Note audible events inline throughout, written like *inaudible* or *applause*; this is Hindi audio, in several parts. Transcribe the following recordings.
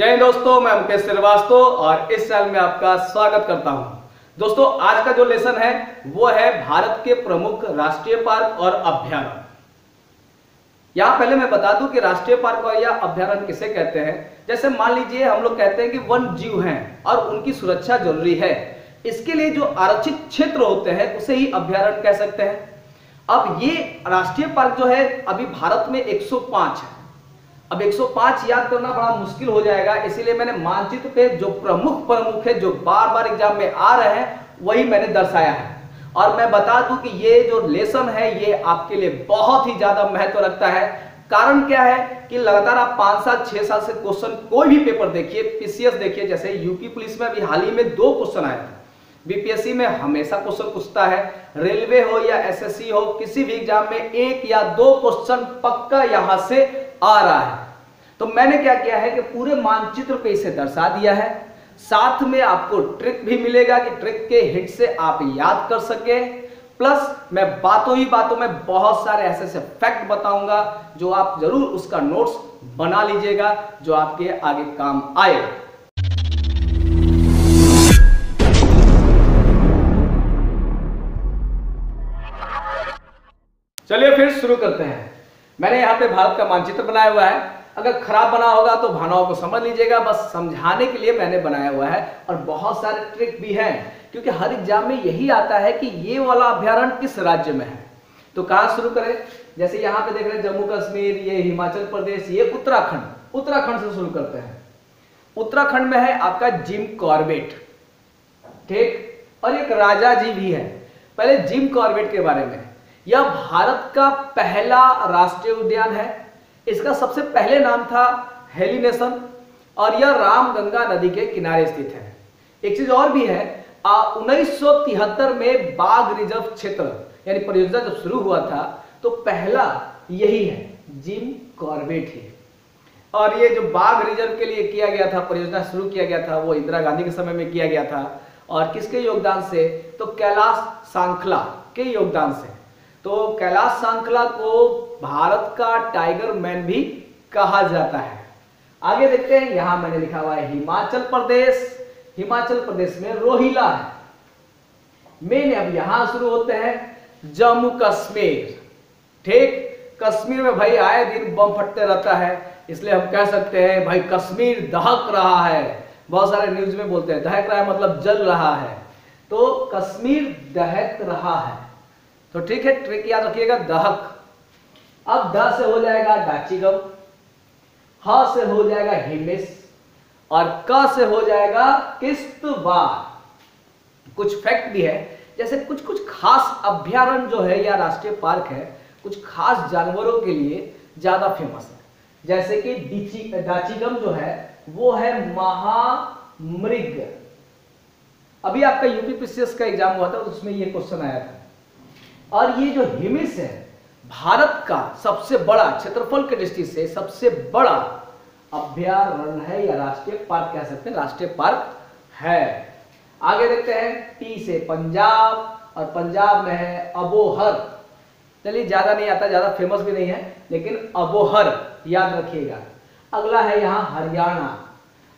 जय हिंद दोस्तों, मैं मुकेश श्रीवास्तव और इस चैनल में आपका स्वागत करता हूँ। दोस्तों, आज का जो लेसन है, वो है भारत के प्रमुख राष्ट्रीय पार्क और अभ्यारण्य। यहाँ पहले मैं बता दूँ कि राष्ट्रीय पार्क और या अभ्यारण्य किसे कहते हैं? जैसे मान लीजिए, हम लोग कहते हैं कि वन जीव हैं और उनकी सुरक्षा ज़रूरी है। इसके लिए जो आरक्षित क्षेत्र होते हैं, उसे ही अभ्यारण्य कह सकते हैं। अब ये राष्ट्रीय पार्क जो है, अभी भारत में 105 है। अब 105 याद करना बड़ा मुश्किल हो जाएगा, इसीलिए मैंने मानचित्र पे जो प्रमुख प्रमुख है, जो बार बार एग्ज़ाम में आ रहे हैं, वही मैंने दर्शाया है। और मैं बता दूँ कि ये जो लेसन है, ये आपके लिए बहुत ही ज़्यादा महत्व रखता है। कारण क्या है कि लगातार आप पाँच साल, छह साल से क्वेश्चन कोई भी पेपर देखिए, पीसीएस देखिए, जैसे यूपी पुलिस में अभी हाल ही में दो क्वेश्चन आया था। बीपीएससी में हमेशा क्वेश्चन पूछता है, रेलवे हो या एसएससी हो, किसी भी एग्ज़ाम में एक या दो क्वेश्चन पक्का यहाँ से आ रहा है। तो मैंने क्या किया है कि पूरे मानचित्र पे इसे दर्शा दिया है। साथ में आपको ट्रिक भी मिलेगा कि ट्रिक के हिट से आप याद कर सके। प्लस मैं बातों ही बातों में बहुत सारे ऐसे ऐसे फैक्ट बताऊँगा जो आप ज़रूर उसका नोट्स बना लीजिएगा, जो आपके आगे काम आए चलिए फिर शुरू करते हैं। मैंने यहाँ पे भारत का मानचित्र बनाया हुआ है। अगर खराब बना होगा तो भावनाओं को समझ लीजिएगा, बस समझाने के लिए मैंने बनाया हुआ है और बहुत सारे ट्रिक भी हैं, क्योंकि हर एग्ज़ाम में यही आता है कि ये वाला अभ्यारण किस राज्य में है। तो कहाँ शुरू करें? जैसे यहाँ पे देख रहे हैं जम्मू कश्मीर, ये हिमाचल प्रदेश, ये उत्तराखंड। उत्तराखंड से शुरू करते हैं। उत्तराखंड में है आपका जिम कॉर्बेट, ठीक? और एक राजा जी भी है। पहले जिम कॉर्बेट के बारे में। यह भारत का पहला राष्ट्रीय उद्यान है। इसका सबसे पहले नाम था हेलिनेशन और यह रामगंगा नदी के किनारे स्थित है। एक चीज़ और भी है उन्नीस सौ तिहत्तर में बाघ रिज़र्व क्षेत्र, यानी परियोजना जब शुरू हुआ था तो पहला यही है, जिम कॉर्बेट ही। और ये जो बाघ रिज़र्व के लिए किया गया था, परियोजना शुरू किया गया था, वो इंदिरा गांधी के समय में किया गया था। और किसके योगदान से? तो कैलाश सांखला के योगदान से। तो कैलाश सांखला को भारत का टाइगर मैन भी कहा जाता है। आगे देखते हैं, यहाँ मैंने लिखा हुआ है, हिमाचल प्रदेश। हिमाचल प्रदेश में रोहिला है। मेन अब यहाँ शुरू होते हैं, जम्मू कश्मीर। ठीक, कश्मीर में भाई आए दिन बम फटते रहता है, इसलिए हम कह सकते हैं, भाई कश्मीर दहक रहा है। बहुत सारे न्यूज़ में बोलते हैं, दहक रहा है मतलब जल रहा है। तो कश्मीर दहक रहा है। तो ठीक है ट्रिक याद रखिएगा, दहक। अब द से हो जाएगा डाचीगम ह से हो जाएगा हिमिस और क से हो जाएगा किस्तवार। कुछ फैक्ट भी है, जैसे कुछ कुछ खास अभ्यारण्य जो है, या राष्ट्रीय पार्क है, कुछ खास जानवरों के लिए ज़्यादा फ़ेमस है। जैसे कि डाचीगम जो है, वो है महामृग। अभी आपका यूपी पीसीएस का एग्ज़ाम हुआ था, उसमें ये क्वेश्चन आया था। और ये जो हिमिस है, भारत का सबसे बड़ा क्षेत्रफल के दृष्टि से सबसे बड़ा अभ्यारण्य है या राष्ट्रीय पार्क कह सकते हैं, राष्ट्रीय पार्क है। आगे देखते हैं, टी से पंजाब, और पंजाब में है अबोहर। चलिए, ज़्यादा नहीं आता, ज़्यादा फ़ेमस भी नहीं है, लेकिन अबोहर याद रखिएगा। अगला है यहाँ हरियाणा।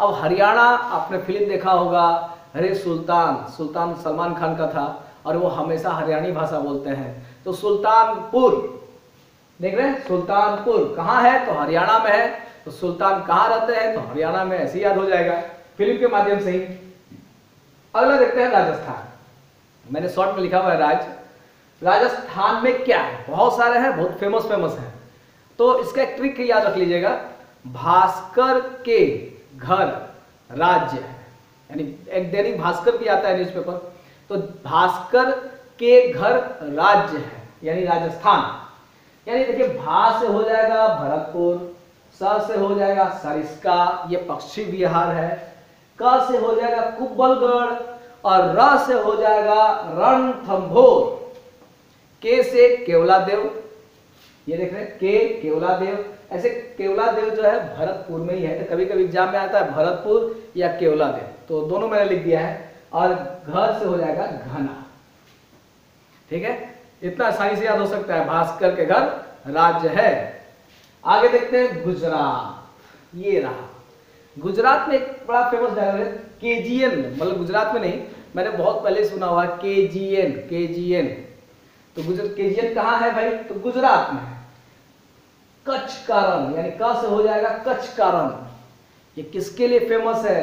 अब हरियाणा, आपने फ़िल्म देखा होगा हरे सुल्तान सुल्तान सलमान खान का था। और वो हमेशा हरियाणी भाषा बोलते हैं। तो सुल्तानपुर, देख रहे हैं? सुल्तानपुर कहाँ है? तो हरियाणा में है। तो सुल्तान कहाँ रहते हैं? तो हरियाणा में, ऐसे याद हो जाएगा। फ़िल्म के माध्यम से ही। अगला देखते हैं राजस्थान। मैंने शॉर्ट में लिखा हुआ है, राज। राजस्थान में क्या है? बहुत सारे हैं, बहुत फ़ेमस फ़ेमस हैं। तो इसका एक ट्रिक याद रख लीजिएगा। भास्कर के घर राज्य है। यानी एक दैनिक भास्कर भी आता है न्यूज़पेपर तो भास्कर के घर राज्य है, यानी राजस्थान। यानी देखिए, भा से हो जाएगा भरतपुर, स से हो जाएगा सरिस्का, ये पक्षी बिहार है। क से हो जाएगा कुब्बलगढ़ और र से हो जाएगा रणथंभोर। के से केवला देव ये देख रहे हैं, के केवला देव ऐसे केवला देव जो है, भरतपुर में ही है। तो कभी कभी एग्ज़ाम में आता है भरतपुर या केवला देव तो दोनों मैंने लिख दिया है। और घर से हो जाएगा घना। ठीक है? इतना आसानी से याद हो सकता है। भास्कर के घर राज्य है। आगे देखते हैं गुजरात। ये रहा। गुजरात में एक बड़ा फ़ेमस जगह है, केजीएन। मतलब गुजरात में नहीं, मैंने बहुत पहले सुना हुआ केजीएन केजीएन। तो गुजरात केजीएन कहाँ है भाई? तो गुजरात में है। कच्छ का रण यानी क से हो जाएगा कच्छ का रण ये किसके लिए फ़ेमस है?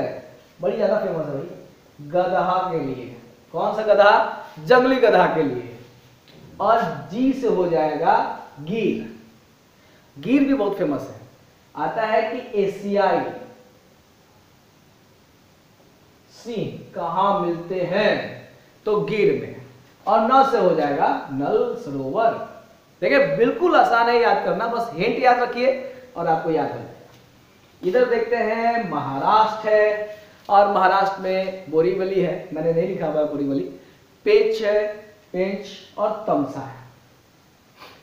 बड़ी ज़्यादा फ़ेमस है भाई। गधा के लिए। कौन सा गधा? जंगली गधा के लिए। और जी से हो जाएगा गिर। गिर भी बहुत फ़ेमस है। आता है कि एशियाई सिंह कहा मिलते हैं? तो गिर में। और न से हो जाएगा नल सरोवर। देखिए, बिल्कुल आसान है याद करना। बस हिंट याद रखिए और आपको याद हो जाएगा इधर देखते हैं, महाराष्ट्र है। और महाराष्ट्र में बोरीवली है। मैंने नहीं लिखा हुआ बोरीवली। पेच है, पेंच और तमसा है।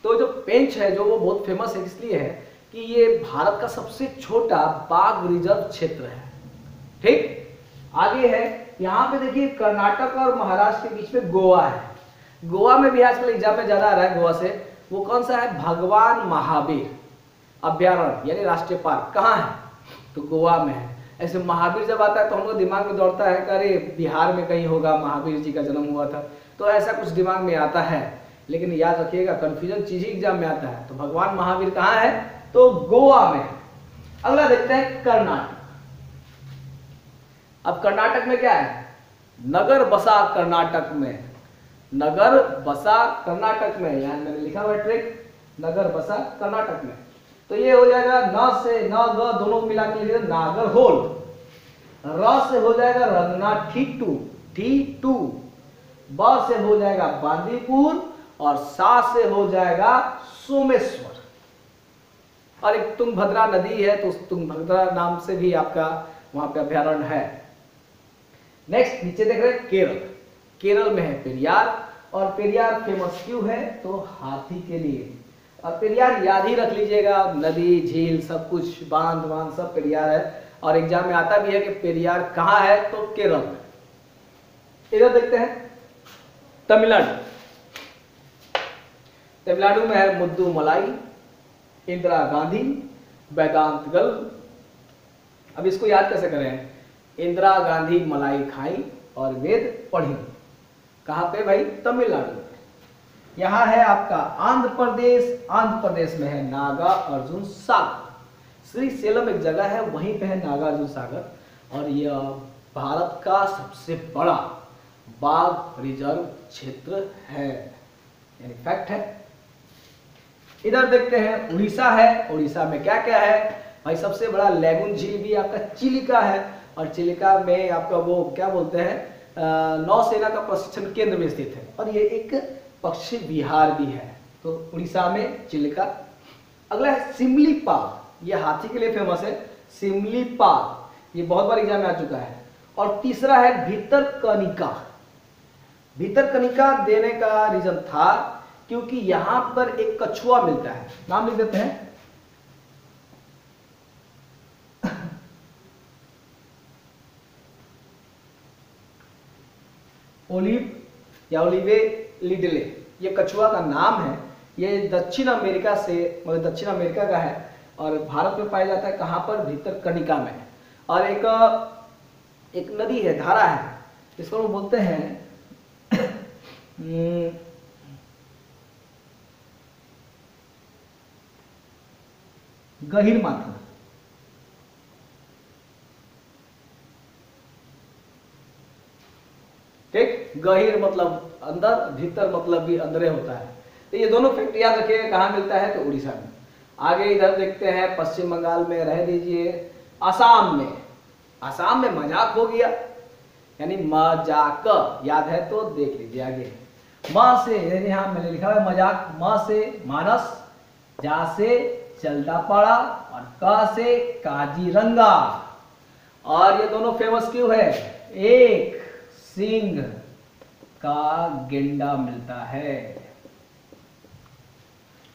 तो जो पेंच है, जो वो बहुत फ़ेमस है, इसलिए है कि ये भारत का सबसे छोटा बाघ रिज़र्व क्षेत्र है। ठीक? आगे है, यहाँ पे देखिए, कर्नाटक और महाराष्ट्र के बीच में गोवा है। गोवा में भी आजकल एग्ज़ाम में ज़्यादा आ रहा है गोवा से। वो कौन सा है? भगवान महावीर। अभ्यारण्य, यानी राष्ट्रीय पार्क। कहाँ है? तो गोवा में है। ऐसे महावीर जब आता है तो हम लोग दिमाग में दौड़ता है कि अरे, बिहार में कहीं होगा, महावीर जी का जन्म हुआ था। तो ऐसा कुछ दिमाग में आता है। लेकिन याद रखिएगा कंफ्यूजन चीज़ ही एग्ज़ाम में आता है। तो भगवान महावीर कहाँ है? तो गोवा में है। अगला देखते हैं कर्नाटक। अब कर्नाटक में क्या है? नगर बसा कर्नाटक में। नगर बसा कर्नाटक में। यहाँ मैंने लिखा हुआ ट्रिक। नगर बसा कर्नाटक में। तो ये हो जाएगा न से न ग दोनों मिला के लिखे नागर होल। र से हो जाएगा रंगना ठी टू ठी टू ब से हो जाएगा बांदीपुर और सा से हो जाएगा सोमेश्वर। और एक तुंगभद्रा नदी है तो उस तुंगभद्रा नाम से भी आपका वहाँ पे अभ्यारण्य है। नेक्स्ट नीचे देख रहे हैं केरल। केरल में है पेरियार, और पेरियार फ़ेमस क्यों है? तो हाथी के लिए। और पेरियार याद ही रख लीजिएगा, नदी, झील, सब कुछ, बाँध बाँध सब पेरियार है। और एग्ज़ाम में आता भी है कि पेरियार कहाँ है? तो केरल। में इधर देखते हैं। तमिलनाडु। तमिलनाडु में है मुद्दू मलाई, इंदिरा गांधी, वेदांत गल। अब इसको याद कैसे करें? इंदिरा गांधी मलाई खाई और वेद पढ़ी। कहाँ पे भाई? तमिलनाडु। यहाँ है आपका आंध्र प्रदेश आंध्र प्रदेश में है नागा अर्जुन सागर। श्री सेलम एक जगह है, वहीं पे है नागा अर्जुन सागर। और यह भारत का सबसे बड़ा बाघ रिज़र्व क्षेत्र है। यानी फैक्ट है। इधर देखते हैं, उड़ीसा है। उड़ीसा में क्या क्या है? भाई, सबसे बड़ा लेगुन झील भी आपका चिलिका है। और चिलिका में आपका वो क्या बोलते हैं? नौसेना का प्रशिक्षण केंद्र में स्थित है। और ये एक पक्षी विहार भी है। तो उड़ीसा में चिलिका। अगला है सिमली पाल ये हाथी के लिए फ़ेमस है। सिमली पाल ये बहुत बार एग्ज़ाम में आ चुका है। और तीसरा है भीतर कनिका भीतर कनिका देने का रीजन था क्योंकि यहाँ पर एक कछुआ मिलता है। नाम लिख देते हैं। *laughs* ओलिव या ओलिवे। लिडले। ये कछुआ का नाम है। ये दक्षिण अमेरिका से मतलब दक्षिण अमेरिका का है और भारत में पाया जाता है कहाँ पर? भीतर कनिका में। और एक एक नदी है, धारा है, जिसको लोग बोलते हैं गहिर मात्रा ठीक? गहिर मतलब अंदर, भीतर मतलब भी अंदर होता है। तो ये दोनों फैक्ट याद रखिएगा कहाँ मिलता है? तो उड़ीसा में। आगे इधर देखते हैं, पश्चिम बंगाल में रह दीजिए आसाम में। आसाम में मज़ाक हो गया। यानी मज़ाक। याद है तो देख लीजिए आगे। म से यहाँ मैंने लिखा है मज़ाक। म से मानस, जा से चलता पड़ा और क से काजीरंगा। और ये दोनों फ़ेमस क्यों है? एक, सिंह। का गेंडा मिलता है।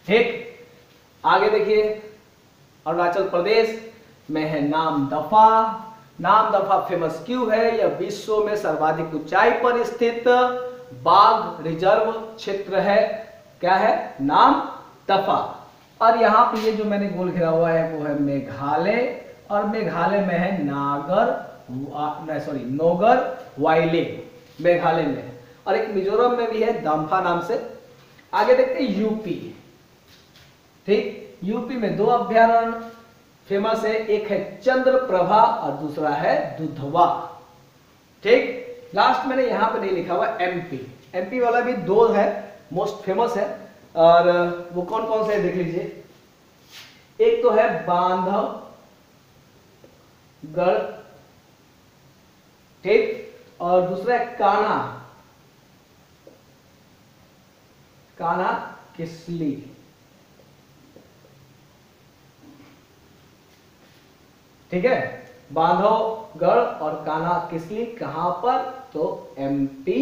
ठीक, आगे देखिए। अरुणाचल प्रदेश में है नाम दफ़ा। नाम दफ़ा फ़ेमस क्यों है? यह विश्व में सर्वाधिक ऊंचाई पर स्थित बाघ रिज़र्व क्षेत्र है। क्या है? नाम दफ़ा। और यहाँ पे ये जो मैंने गोल घेरा हुआ है, वो है मेघालय। और मेघालय में है नागर सॉरी नोगर वाइले। मेघालय में और एक मिजोरम में भी है, दाम्फा नाम से। आगे देखते हैं, यूपी। ठीक? यूपी में दो अभ्यारण्य फ़ेमस है, एक है चंद्र प्रभा और दूसरा है दुधवा। ठीक? लास्ट मैंने यहाँ पे नहीं लिखा हुआ एमपी एमपी वाला भी दो है मोस्ट फ़ेमस है। और वो कौन कौन से है, देख लीजिए। एक तो है बांधव, गढ़। ठीक? और दूसरा है काना काना किसली ठीक है? बांधवगढ़ और काना किसली कहाँ पर? तो एमपी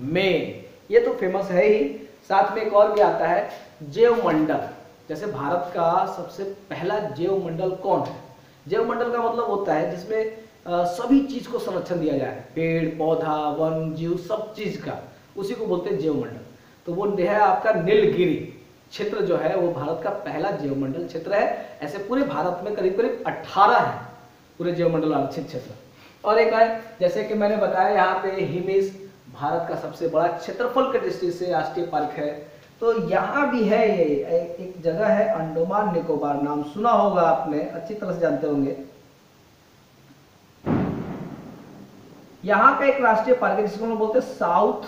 में। ये तो फ़ेमस है ही। साथ में एक और भी आता है जैव मंडल जैसे भारत का सबसे पहला जैव मंडल कौन है? जैव मंडल का मतलब होता है जिसमें सभी चीज़ को संरक्षण दिया जाए। पेड़, पौधा, वन, जीव, सब चीज़ का। उसी को बोलते हैं जैव मंडल तो वो है आपका नीलगिरी क्षेत्र जो है, वो भारत का पहला जैवमंडल क्षेत्र है। ऐसे पूरे भारत में करीब करीब 18 है पूरे जैवमंडल आरक्षित क्षेत्र। और एक है, जैसे कि मैंने बताया, यहाँ पे हिमिस भारत का सबसे बड़ा क्षेत्रफल के दृष्टि से राष्ट्रीय पार्क है। तो यहाँ भी है ये, एक जगह है अंडोमान निकोबार, नाम सुना होगा आपने, अच्छी तरह से जानते होंगे। यहाँ का एक राष्ट्रीय पार्क है, जिसको हम बोलते हैं साउथ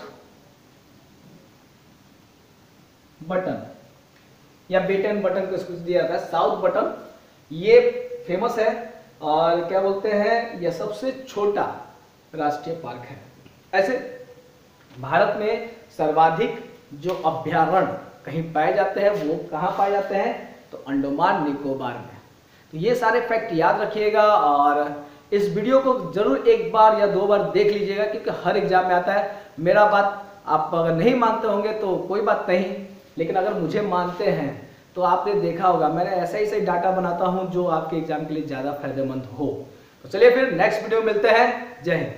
बटन। या बेटन बटन को इसको दिया जाता है साउथ बटन। ये फ़ेमस है और क्या बोलते हैं यह सबसे छोटा राष्ट्रीय पार्क है। ऐसे भारत में सर्वाधिक जो अभ्यारण्य कहीं पाए जाते हैं, वो कहाँ पाए जाते हैं? तो अंडमान निकोबार में। तो ये सारे फैक्ट याद रखिएगा और इस वीडियो को ज़रूर एक बार या दो बार देख लीजिएगा, क्योंकि हर एग्ज़ाम में आता है। मेरा बात आप अगर नहीं मानते होंगे तो कोई बात नहीं। लेकिन अगर मुझे मानते हैं तो आपने देखा होगा, मैंने ऐसा ही सही डाटा बनाता हूँ जो आपके एग्ज़ाम के लिए ज़्यादा फ़ायदेमंद हो। तो चलिए फिर नेक्स्ट वीडियो मिलते हैं। जय हिंद।